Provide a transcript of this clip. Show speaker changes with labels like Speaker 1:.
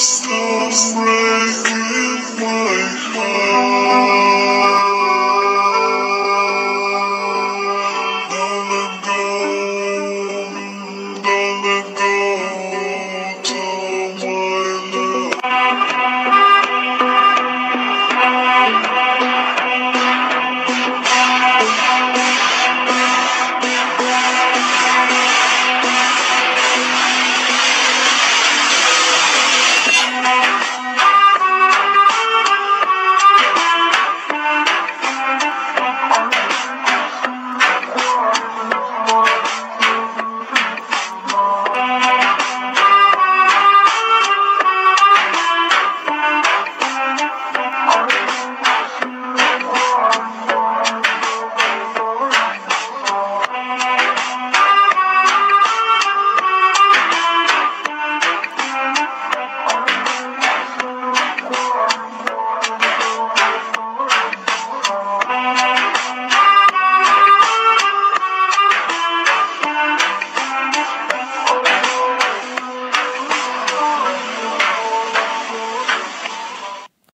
Speaker 1: Stars break